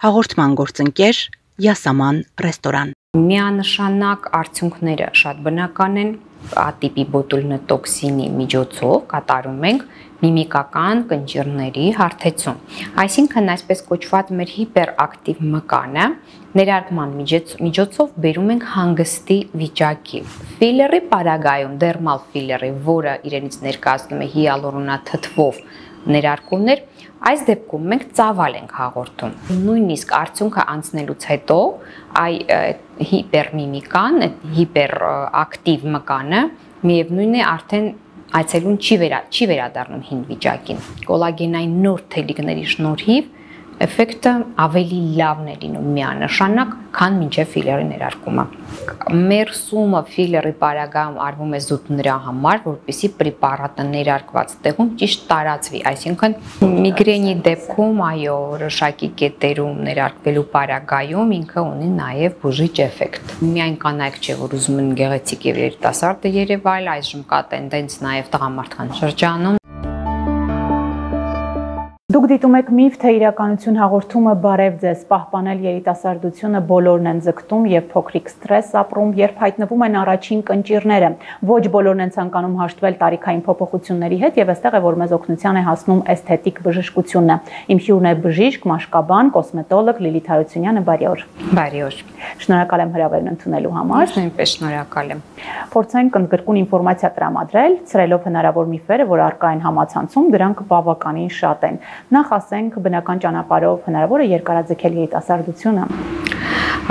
Հաղորդման գործընկեր Յասաման ռեստորան։ Միանշանակ արդյունքները շատ բնական են, ատիպի բոտուլինոտոքսինի միջոցով կատարում ենք միմիկական կնճիռների հարթեցում։ Այսինքն այսպես կոչված մեր հիպերակտիվ մկանը ներարկման միջոցով բերում ենք հանգստի վիճակի։ Ֆիլերի պարագայում դերմալ ֆիլերի, որը իրենից ներկայացնում է հիալուրոնաթթվով ներարկումներ, այս դեպքում մենք ծավալ ենք հաղորդում։ Նույնիսկ արդյունքը անցնելուց հետո այ հիպերմիմիկան, հիպերակտիվ մկանը միևնույն է արդեն այցելուն չի վերա չի վերադառնում հին վիճակին։ Կոլագենային նոր թելիկների շնորհիվ էֆեկտը ավելի լավն է լինում միանշանակ, քան մինչև ֆիլերի ներարկումը։ Մեր սումը ֆիլերի պարագայում արվում է զուտ նրա համար, որպեսի պրեպարատը ներարկված տեղում ճիշտ տարածվի, այսինքն միգրենի դեպքում, այո, ռշակի կետերում ներարկվելու պարագայում ինքը ունի նաև բուժիչ էֆեկտ։ Միայն կանայք չէ, որ ուզում են գեղեցիկ եւ երիտասարդը երևալ, այժմ կա տենդենց նաև տղամարդկանց շրջանում դիտում եք միֆ թե իրականություն հաղորդումը բարև ձեզ պահպանել երիտասարդությունը բոլորն են ձգտում եւ փոքրիկ ստրես ապրում երբ հայտնվում են առաջին կնճիրները ոչ բոլորն են ցանկանում հաշտվել տարիքային փոփոխությունների հետ եւ այստեղ է որ մեզ օգնության է հասնում էսթետիկ բժշկությունը իմ հյուրն է բժիշկ մաշկաբան կոսմետոլոգ Լիլիթ Հարությունյանը բարի օր բարի օր շնորհակալ եմ հրավերն ընդունելու համար նույնպես շնորհակալ եմ փորձենք ընդգրկուն ինֆորմացիա տրամադրել ցրելով հնարավոր միֆերը որ արկա են համացանցում դրանք բավականին շատ են Նախ ասենք բնական ճանապարհով հնարավոր է երկարաձգել երիտասարդությունը։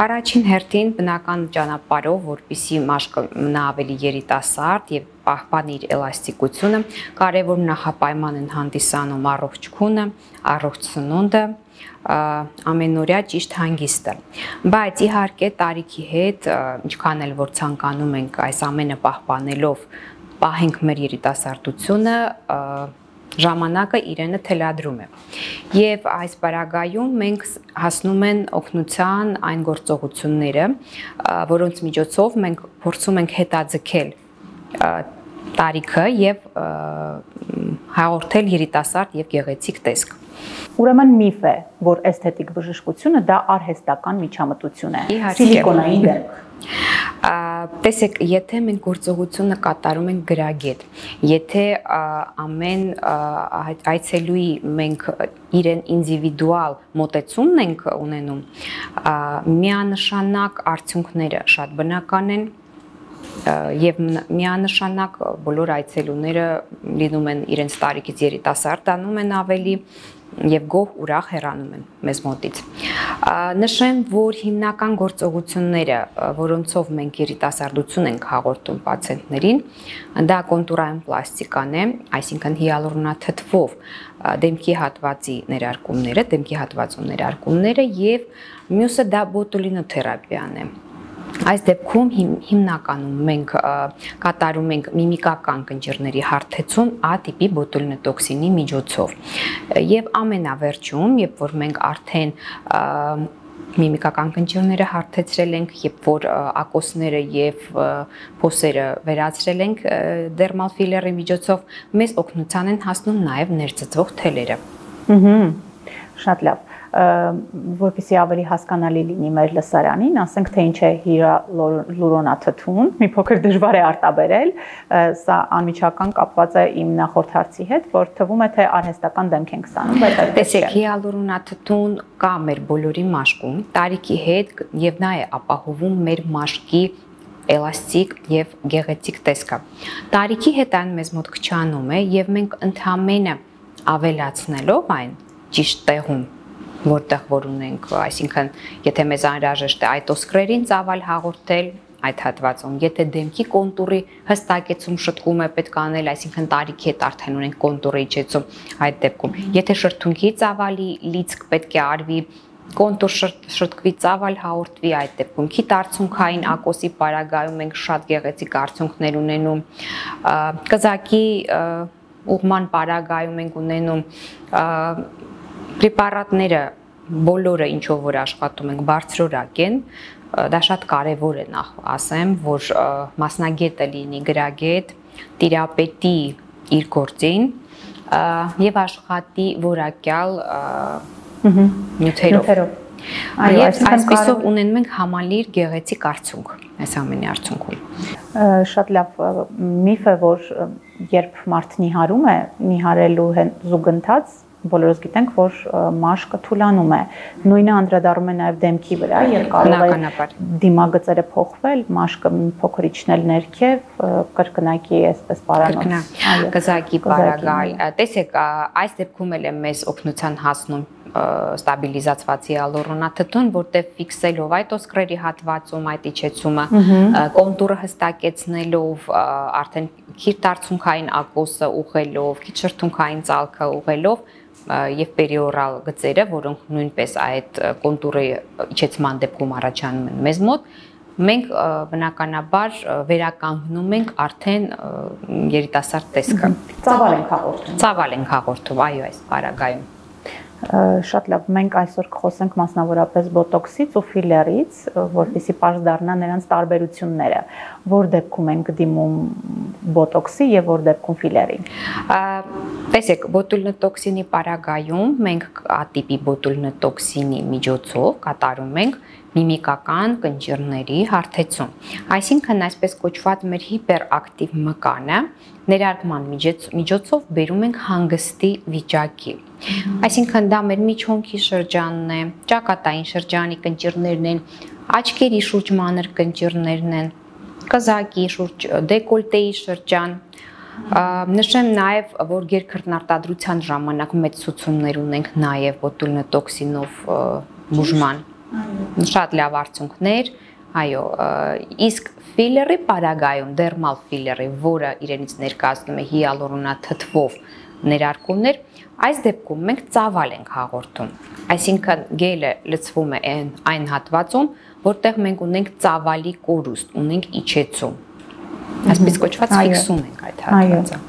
Առաջին հերթին բնական ճանապարհով, որpիսի մաշկը մնա ավելի երիտասարդ եւ պահպանի իր էլաստիկությունը, կարևոր նախապայման են հանդիսանում առողջ քունը, առողջ սնունդը, ամենօրյա ճիշտ հանգիստը։ Բայց իհարկե տարիքի հետ, ինչքան էլ որ ցանկանում ենք այս ամենը պահպանելով պահենք մեր երիտասարդությունը, ժամանակը իրենը թելադրում է։ Եվ այս պարագայում մենք հասնում են օգնության այն գործողությունները, որոնց միջոցով մենք փորձում ենք հետաձգել տարիքը եւ հաղորդել երիտասարդ եւ գեղեցիկ տեսք։ Ուրեմն միֆ է, որ էսթետիկ բժշկությունը դա արհեստական միջամտություն է։ Սիլիկոնային դեպք տեսեք, եթե մենք գործողությունը կատարում ենք գրագետ, եթե ամեն այցելուի մենք իրեն ինդիվիդուալ մոտեցումն ենք ունենում, միանշանակ արդյունքները շատ բնական են եւ միանշանակ բոլոր այցելուները լինում են իրենց տարիքից երիտասարդ անում են ավելի եւ գոհ ուրախ հեռանում են մեզ մոտից։ Նշեմ, որ հիմնական գործողությունները, որոնցով մենք երիտասարդություն ենք հաղորդում պացիենտներին, դա կոնտուրային պլաստիկան է, այսինքն հիալուրոնաթթվով դեմքի հատվածի ներարկումները, դեմքի հատվածում ներարկումները եւ մյուսը դա բոտուլինոթերապիան է Այս դեպքում հիմնականում մենք կատարում ենք միմիկական կնճիռների հարթեցում A տիպի բոտուլինոտոքսինի միջոցով։ Եվ ամենավերջում, երբ որ մենք արդեն միմիկական կնճիռները հարթեցրել ենք, երբ որ ակոսները եւ փոսերը վերացրել ենք դերմալ ֆիլերի միջոցով, մեզ օգնության են հասնում նաեւ ներծծվող թելերը։ Ահա շատ լավ որպեսզի ավելի հասկանալի լինի մեր լսարանին, ասենք թե ինչ է հիալուրոնաթթուն, մի փոքր դժվար է արտաբերել, սա անմիջական կապված է իմ նախորդ հարցի հետ, որ թվում է թե արհեստական դեմք ենք ստանում, բայց այդպես չէ։ Հիալուրոնաթթուն կա մեր բոլորի մաշկում, տարիքի հետ եւ նա է ապահովում մեր մաշկի էլաստիկ եւ գեղեցիկ տեսքը։ Տարիքի հետ այն մեզ մոտ քչանում է եւ մենք ընդհանրապես ավելացնելով այն ճիշտ տեղում որտեղ որ ունենք, այսինքն եթե մեզ անհրաժեշտ է այդ օսկրերին ծավալ հաղորդել այդ հատվածում, եթե դեմքի կոնտուրի հստակեցում շտկում է պետք անել, այսինքն տարիքի հետ արդեն ունենք կոնտուրի իջեցում այդ դեպքում։ Եթե շրթունքի ծավալի լիցք պետք է արվի, կոնտուր շրտկվի ծավալ հաղորդվի այդ դեպքում քիթ արցունքային ակոսի պարագայում ենք շատ գեղեցիկ արդյունքներ ունենում կզակի ուղման պարագայում ենք ունենում պրեպարատները բոլորը ինչով որ աշխատում ենք բարձրորակ են, դա շատ կարևոր է նախ ասեմ, որ մասնագետը լինի գրագետ, տիրապետի իր գործին եւ աշխատի որակյալ նյութերով Այո, այսպեսով ունենում ենք համալիր գեղեցիկ արդյունք այս ամենի արդյունքում։ Շատ լավ միֆ է, որ երբ մարդ նիհարում է, նիհարելու զուգընթաց բոլորս գիտենք, որ մաշկը թուլանում է։ Նույնը անդրադառնում է նաև դեմքի վրա եւ կարող է դիմագծերը փոխվել, մաշկը փոքր իջնել ներքև, կրկնակի այսպես պարանում։ Այո, կզակի պարագալ։ Տեսեք, այս դեպքում էլ է մեզ օգնության հասնում ստաբիլիզացված հիալուրոնաթթուն, որտեղ ֆիքսելով այդ օսկրերի հատվածում այդ իջեցումը, կոնտուրը հստակեցնելով, արդեն քիչ դարձունքային ակոսը ուղղելով, քիչ շրթունքային ցալքը ուղղելով եւ պերիորալ գծերը, որոնք նույնպես այդ կոնտուրի իջեցման դեպքում առաջանում են մեզ մոտ, մենք բնականաբար վերականգնում ենք արդեն երիտասարդ տեսքը։ Ծավալ ենք հաղորդում։ Ծավալ ենք հաղորդում, այո, այս պարագայում շատ լավ մենք այսօր կխոսենք մասնավորապես բոտոքսից ու ֆիլերից, որովհետեւ պարզ դառնա նրանց տարբերությունները, որ դեպքում ենք դիմում բոտոքսի եւ որ դեպքում ֆիլերի։ Տեսեք, բոտուլնոտոքսինի պարագայում մենք ատիպի բոտուլնոտոքսինի միջոցով կատարում ենք միմիկական կնճիռների հարթեցում։ Այսինքն այսպես կոչված մեր հիպերակտիվ մկանը ներարկման միջոցով բերում ենք հանգստի վիճակի։ Այսինքն դա մեր միջոնքի շրջանն է, ճակատային շրջանի կնճիռներն են, աչքերի շուրջ մանր կնճիռներն են, կզակի շուրջ դեկոլտեի շրջան, Նշեմ նաև, որ գերքրտնարտադրության ժամանակ մեծ ցուցումներ ունենք նաև բոտուլնոտոքսինով բուժման։ Շատ լավ արդյունքներ, այո, իսկ ֆիլերի պարագայում, դերմալ ֆիլերի, որը իրենից ներկայացնում է հիալուրոնաթթվով ներարկումներ, այս դեպքում մենք ծավալ ենք հաղորդում։ Այսինքն գելը լցվում է այն, այն հատվածում, որտեղ մենք ունենք ծավալի կորուստ, ունենք իջեցում։ Այսպես կոչված ֆիքսում ենք այդ հատվածը։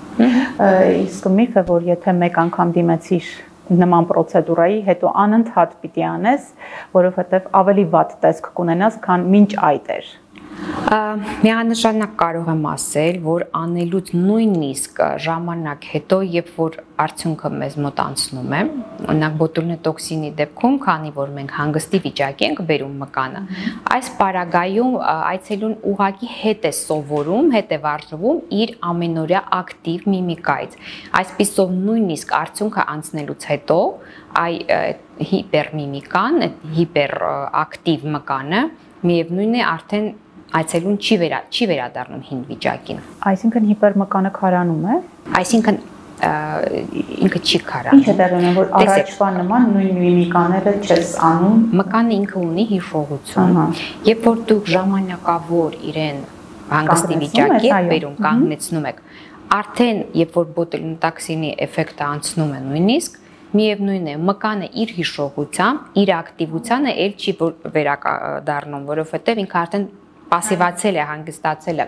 Իսկ միֆ է, որ եթե մեկ անգամ դիմեցիր նման պրոցեդուրայի հետո անընդհատ պիտի անես, որովհետև ավելի վատ տեսք կունենաս, քան մինչ այդ էր։ Միանշանակ կարող եմ ասել, որ անելուց նույնիսկ ժամանակ հետո, երբ որ արդյունքը մեզ մոտ անցնում է, օրինակ բոտուլնետոքսինի դեպքում, քանի որ մենք հանգստի վիճակի ենք բերում մկանը, այս պարագայում այցելուն ուղակի հետ է սովորում, հետ է վարժվում իր ամենօրյա ակտիվ միմիկայից։ Այսպիսով նույնիսկ արդյունքը անցնելուց հետո այ հիպերմիմիկան, հիպերակտիվ մկանը միևնույն է արդեն այցելուն չի վերա չի վերադառնում հին վիճակին։ Այսինքն հիպերմկանը քարանում է։ Այսինքն ինքը չի քարանում։ Ինչ է տեղում որ առաջվա նման նույն միմիկաները չես անում։ Մկանը ինքը ունի հիշողություն։ Երբ որ դուք ժամանակավոր իրեն հանգստի վիճակի եք բերում, կանգնեցնում եք, արդեն երբ որ բոտուլինտաքսինի էֆեկտը անցնում է նույնիսկ միևնույն է մկանը իր հիշողությամբ, իր ակտիվությանը ել չի վերադառնում, որովհետև ինքը արդեն пассивացել է, հանգստացել է։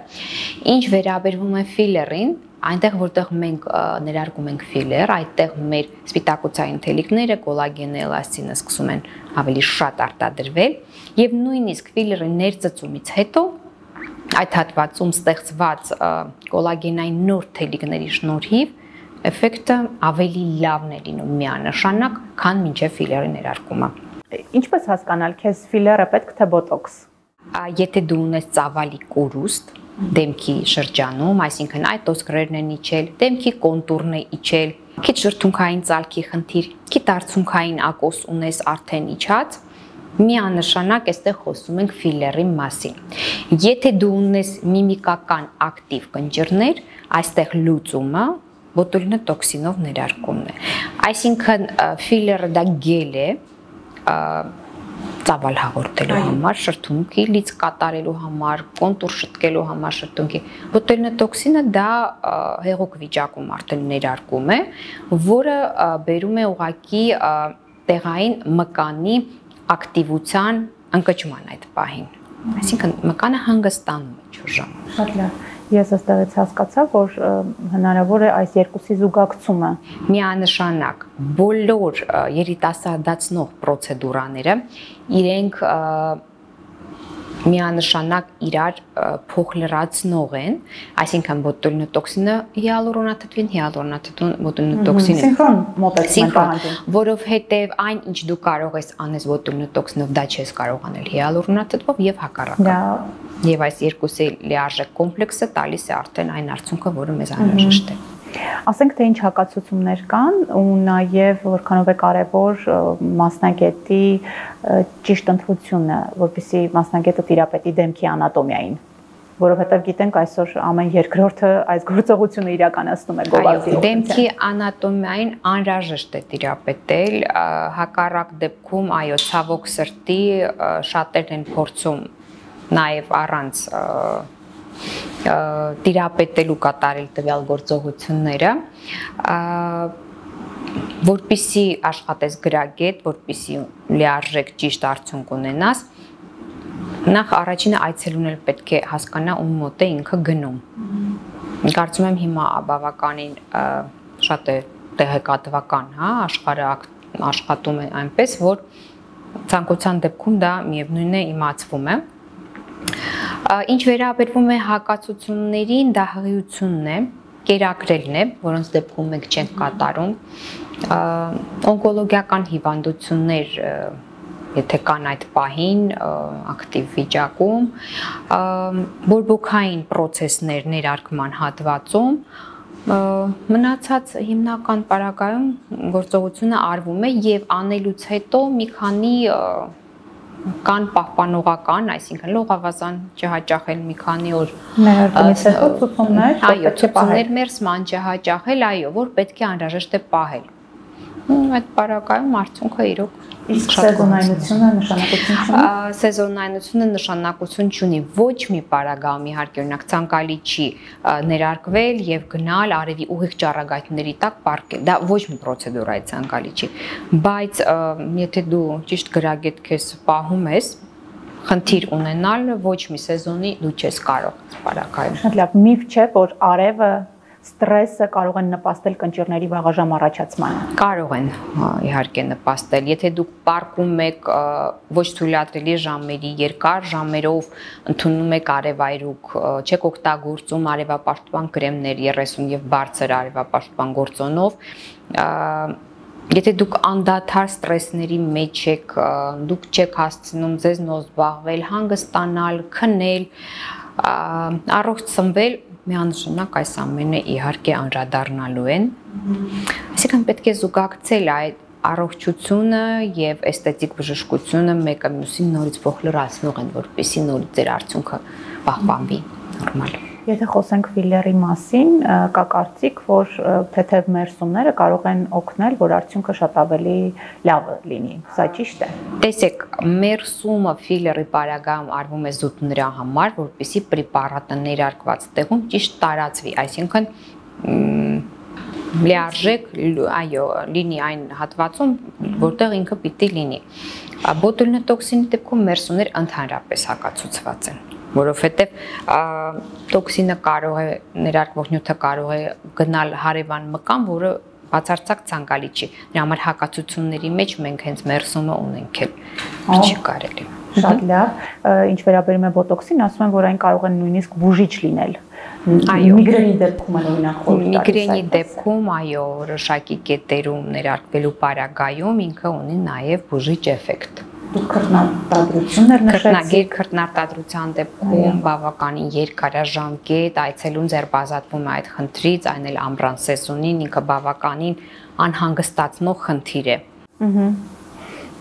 Ինչ վերաբերվում է ֆիլերին, այնտեղ որտեղ մենք ներարկում ենք ֆիլեր, այդտեղ մեր սպիտակուցային թելիկները, կոլագենը, էլաստինը սկսում են ավելի շատ արտադրվել եւ նույնիսկ ֆիլերի ներծծումից հետո այդ հատվածում ստեղծված կոլագենային նոր թելիկների շնորհիվ էֆեկտը ավելի լավն է լինում միանշանակ, քան մինչև ֆիլերի ներարկումը։ Ինչպես հասկանալ, քեզ ֆիլերը պետք թե բոտոքս եթե դու ունես ծավալի կորուստ դեմքի շրջանում, այսինքն այդ օսկրերն են իջել, դեմքի կոնտուրն է իջել, քիչ շրթունքային ցալքի խնդիր, քիչ արցունքային ակոս ունես արդեն իջած, միանշանակ այստեղ խոսում ենք ֆիլերի մասին։ Եթե դու ունես միմիկական ակտիվ կնճիռներ, այստեղ լուծումը բոտուլինը տոքսինով ներարկումն է։ Այսինքն ֆիլերը դա գել է, ծավալ հաղորդելու համար, շրթունքի լից կատարելու համար, կոնտուր շտկելու համար շրթունքի։ Բոտելնոտոքսինը դա հեղուկ վիճակում արդեն ներարկում է, որը բերում է ուղակի տեղային մկանի ակտիվության ընկճման այդ պահին։ Այսինքն մկանը հանգստանում է ժամանակ։ Շատ լավ ես ըստեղից հասկացա, որ հնարավոր է այս երկուսի զուգակցումը միանշանակ բոլոր երիտասարդացնող պրոցեդուրաները իրենք միանշանակ իրար փոխ լրացնող են, այսինքն բոտուլինոտոքսինը հիալուրոնաթթվին, հիալուրոնաթթուն բոտուլինոտոքսինը սինխրոն մոտեցում պահանջում, որովհետև այն ինչ դու կարող ես անես բոտուլինոտոքսինով, դա չես կարող անել հիալուրոնաթթվով եւ հակառակը։ դա Եվ այս երկուսի լիարժեք կոմպլեքսը տալիս է արդեն այն արդյունքը, որը մեզ անհրաժեշտ է։ ասենք թե ինչ հակացություններ կան ու նաև որքանով է կարևոր մասնագետի ճիշտ ընտրությունը, որպեսզի մասնագետը տիրապետի դեմքի անատոմիային որովհետև գիտենք այսօր ամեն երկրորդը այս գործողությունը իրականացնում է գովազդի Այո, դեմքի անատոմիային անհրաժեշտ է տիրապետել, հակառակ դեպքում այո, ցավոք սրտի շատերն են փորձում նաև առանց ա, տիրապետելու կատարել տվյալ գործողությունները, որպիսի աշխատես գրագետ, որպիսի լիարժեք ճիշտ արդյունք ունենաս, նախ առաջինը այցելուն էլ պետք է հասկանա ում մոտ է ինքը գնում։ Կարծում եմ հիմա բավականին շատ է տեղեկատվական, հա, աշխարհը աշխատում է այնպես, որ ցանկության դեպքում դա միևնույնն է իմացվում է։ Ա, Ինչ վերաբերվում է հակացություններին, դա հղիությունն է, կերակրելն է, որոնց դեպքում մենք չենք կատարում։ Օնկոլոգիական հիվանդություններ եթե կան այդ պահին ակտիվ վիճակում, բորբոքային process-ներ ներարկման հատվածում մնացած հիմնական պարագայում գործողությունը արվում է եւ անելուց հետո մի քանի կան պահպանողական, այսինքն լողավազան չհաճախել մի քանի օր ներարկումից հետո ցուցումներ, այո, ցուցումներ մերս ման չհաճախել, այո, որ պետք է անհրաժեշտ է պահել։ այդ պարագայում արդյունքը իրոք Իսկ սեզոնայնությունը նշանակություն չունի։ Սեզոնայնությունը նշանակություն չունի. Ոչ մի պարագայում իհարկե օրինակ ցանկալի չի ներարկվել եւ գնալ արևի ուղիղ ճառագայթների տակ պարկել։ Դա ոչ մի պրոցեդուրա է ցանկալի չի։ Բայց եթե դու ճիշտ գրագետ քեզ պահում ես, խնդիր ունենալ ոչ մի սեզոնի դու չես կարող պարագայում։ Շատ լավ, միֆ չէ, որ արևը ստրեսը կարող են նպաստել կնճիռների վաղաժամ առաջացմանը։ Կարող են հա, իհարկե նպաստել, եթե դուք պարկում եք ոչ թույլատրելի ժամերի, երկար ժամերով ընդունում եք արևայրուք, ա, չեք օգտագործում արևապաշտպան կրեմներ 30 եւ բարձր արևապաշտպան գործոնով, Եթե դուք անդադար ստրեսների մեջ եք, դուք չեք հասցնում ձեզ նոր զբաղվել, հանգստանալ, քնել, առողջ սնվել, միանշանակ այս ամենը իհարկե անդրադառնալու են։ Այսինքն պետք է զուգակցել այդ առողջությունը եւ էսթետիկ բժշկությունը մեկը մյուսին նորից փոխլրացնող են, որպեսզի նորից ձեր արդյունքը պահպանվի նորմալ։ Եթե խոսենք ֆիլերի մասին, կա կարծիք, որ թեթև մերսումները կարող են օգնել, որ արդյունքը շատ ավելի լավ լինի։ Սա ճիշտ է։ Տեսեք, մերսումը ֆիլերի պարագայում արվում է զուտ նրա համար, որպեսզի պրեպարատը ներարկված տեղում ճիշտ տարածվի, այսինքն լիարժեք, այո, լինի այն հատվածում, որտեղ ինքը պիտի լինի։ Ա, Բոտուլինոտոքսինի դեպքում մերսումներ ընդհանրապես հակացուցված են որովհետև տոքսինը կարող է ներարկվող նյութը կարող է գնալ հարևան մկան, որը բացարձակ ցանկալի չի։ Դրա համար հակացությունների մեջ մենք հենց մերսումը ունենք էլ։ Չի կարելի։ Շատ լավ։ Ինչ վերաբերում է բոտոքսին, ասում են, որ այն կարող է նույնիսկ բուժիչ լինել։ Այո։ Միգրենի դեպքում են օրինակ տալիս Միգրենի դեպքում, այո, որոշակի կետերում ներարկվելու պարագայում ինքը ունի նաև բուժիչ էֆեկտ։ Դուք քրտնադադրություններ Քրտնագիր նշեցիք։ քրտնարտադրության Այո։ դեպքում բավականին երկարաժամկետ այցելուն ձերբազատվում է այդ խնդրից, այն էլ ամբրան սեզոնին ինքը բավականին անհանգստացնող խնդիր է։ Ահա։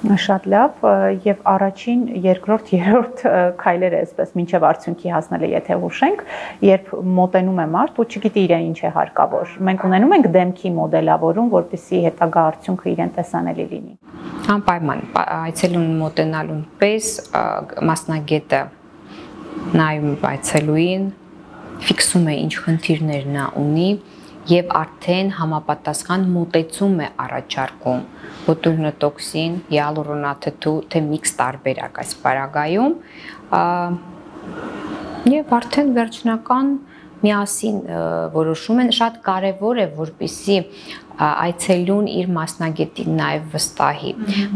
Շատ լավ եւ առաջին, երկրորդ, երրորդ քայլերը այսպես մինչեւ արդյունքի հասնելը եթե հուշենք, երբ մոտենում է մարդ ու չգիտի իրեն ինչ է հարկավոր։ Մենք ունենում ենք դեմքի մոդելավորում, որպեսզի հետագա արդյունքը իրեն տեսանելի լինի։ Անպայման պա- այցելուն մոտենալուն պես մասնագետը նայում այցելուին, ֆիքսում է ինչ խնդիրներ նա ունի եւ արդեն համապատասխան մոտեցում է առաջարկում. Բոտուլինոտոքսին, հիալուրոնաթթու, թե միքս տարբերակ այս պարագայում եւ արդեն վերջնական միասին որոշում են շատ կարեւոր է որպիսի այցելուն իր մասնագետին նաև վստահի,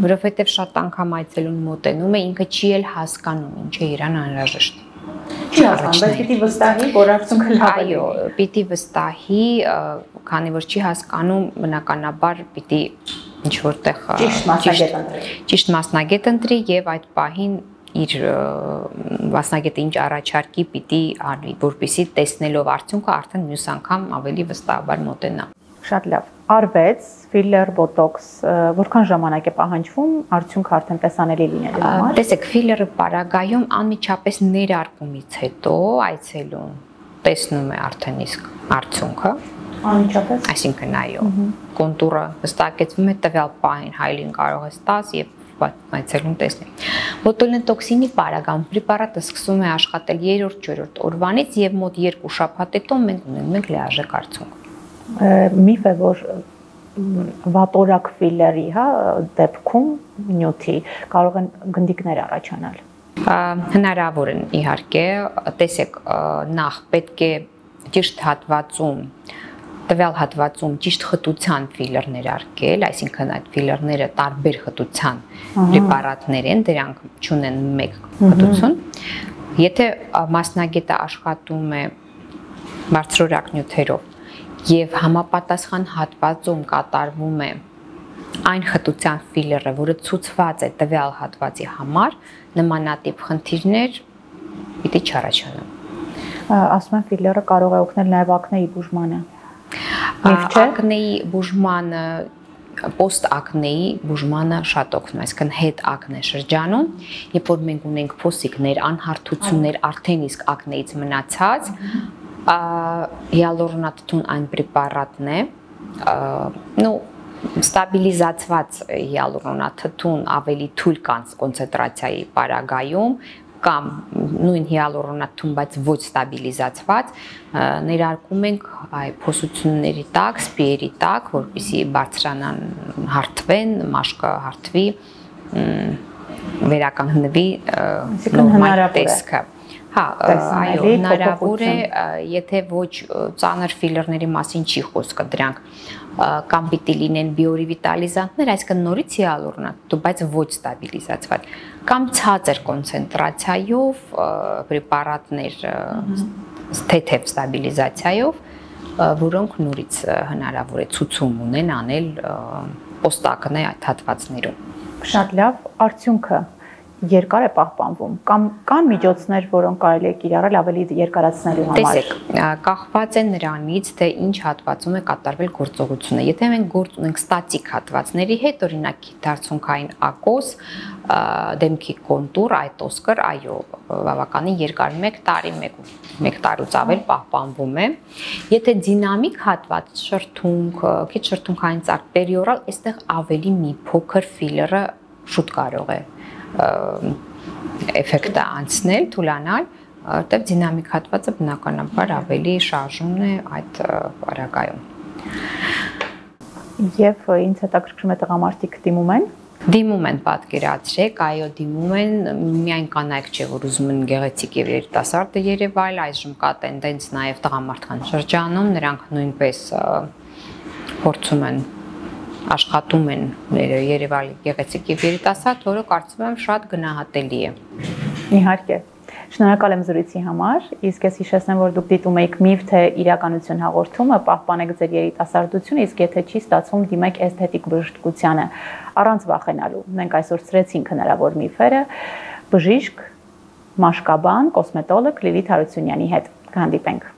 որովհետև շատ անգամ այցելուն մոտենում է ինքը չի էլ հասկանում ինչ է իրան անհրաժեշտ։ Չի հասկանում, բայց պիտի վստահի, որ արդյունքը լավ է։ Այո, պիտի վստահի, քանի որ չի հասկանում, բնականաբար պիտի ինչ որտեղ ճիշտ մասնագետ ընտրի։ Ճիշտ մասնագետ ընտրի եւ այդ պահին իր մասնագետը ինչ առաջարկի պիտի արվի, որպեսի տեսնելով արդյունքը արդեն մյուս անգամ ավելի վստահաբար մոտենա։ Շատ լավ։ Արվեց ֆիլեր, բոտոքս, որքան ժամանակ է պահանջվում արդյունքը արդեն տեսանելի լինելու համար։ Տեսեք, ֆիլերը պարագայում անմիջապես ներարկումից հետո այցելուն տեսնում է արդեն իսկ արդյունքը անմիջապես այսինքն այո կոնտուրը հստակեցվում է տվյալ պահին հայլին կարող է ստաս եւ այցելուն տեսնի։ Բոտուլին տոքսինի պարագայում պրեպարատը սկսում է աշխատել 3-րդ, 4-րդ օրվանից եւ մոտ 2 շաբաթ հետո մենք ունենում ենք լիարժեք արդյունք միֆ է, որ վատորակ ֆիլերի, հա, դեպքում նյութի կարող են գնդիկներ առաջանալ։ Հնարավոր են իհարկե, տեսեք, նախ պետք է ճիշտ հատվածում տվյալ հատվածում ճիշտ խտության ֆիլեր ներարկել, այսինքն այդ ֆիլերները տարբեր խտության պրեպարատներ են, դրանք չունեն մեկ խտություն։ Եթե մասնագետը աշխատում է բարձրորակ նյութերով եւ համապատասխան հատվածում կատարվում է այն խտության ֆիլերը, որը ցուցված է տվյալ հատվածի համար, նմանատիպ խնդիրներ պիտի չառաջանան։ Ասում են ֆիլերը կարող է օգնել նաև ակնեի բուժմանը։ Միֆ չէ։ Ակնեի բուժմանը post ակնեի բուժմանը շատ օգնում, այսինքն հետ ակնե շրջանում, երբ որ մենք ունենք փոսիկներ, անհարթություններ, արդեն իսկ ակնեից մնացած, հիալուրոնաթթուն այն պրեպարատն է, ну ստաբիլիզացված հիալուրոնաթթուն ավելի թույլ կոնցենտրացիայի պարագայում կամ նույն հիալուրոնաթթուն, բայց ոչ ստաբիլիզացված, ներարկում ենք այ փոսությունների տակ, սպիերի տակ, որպեսզի բարձրանան, հարթվեն, մաշկը հարթվի, վերականգնվի նորմալ տեսքը։ Հա, այո, հնարավոր է, եթե ոչ ծանր ֆիլերների մասին չի խոսքը դրանք կամ պիտի լինեն բիորիվիտալիզանտներ, այսինքն նորից հիալուրոնատ, բայց ոչ ստաբիլիզացված, կամ ցածր կոնցենտրացիայով պրեպարատներ թեթև ստաբիլիզացիայով, որոնք նորից հնարավոր է ցուցում ունեն անել պոստակնե այդ հատվածներում։ Շատ լավ, արդյունքը երկար է պահպանվում կամ կան միջոցներ, որոնք կարելի է կիրառել ավելի երկարացնելու համար։ Տեսեք, կախված է նրանից, թե ինչ հատվածում է կատարվել գործողությունը։ Եթե մենք գործ ունենք ստատիկ հատվածների հետ, օրինակ դարձունքային ակոս, դեմքի կոնտուր, այդ օսկր, այո, բավականին երկար 1 տարի, 1 1 տարուց ավել պահպանվում է։ Եթե դինամիկ հատված, շրթունք, քիչ շրթունքային ծառ, պերիորալ, այստեղ ավելի մի փոքր ֆիլերը շուտ կարող է էֆեկտը անցնել, թուլանալ, որտեղ դինամիկ հատվածը բնականաբար ավելի շարժումն է այդ պարագայում։ Եվ ինձ հետաքրքրում է տղամարդիկ դիմում են Դիմում են պատկերացրեք, այո, դիմում են, միայն կանայք չէ, որ ուզում են գեղեցիկ եւ երիտասարդը երևալ, այժմ կա տենդենց նաեւ տղամարդկան շրջանում, նրանք նույնպես փորձում են աշխատում են Երևանի գեղեցիկ երիտասարդ, որը կարծում եմ շատ գնահատելի է։ Իհարկե։ Շնորհակալ եմ զրույցի համար։ Իսկ ես հիշեցնեմ, որ դուք դիտում եք միֆ թե իրականություն հաղորդումը, պահպանեք ձեր երիտասարդությունը, իսկ եթե չի ստացվում, դիմեք էսթետիկ բժշկությանը առանց վախենալու։ Մենք այսօր ծրեցինք հնարավոր միֆերը բժիշկ, մաշկաբան, կոսմետոլոգ Լիլիթ Հարությունյանի հետ։ Կհանդիպենք։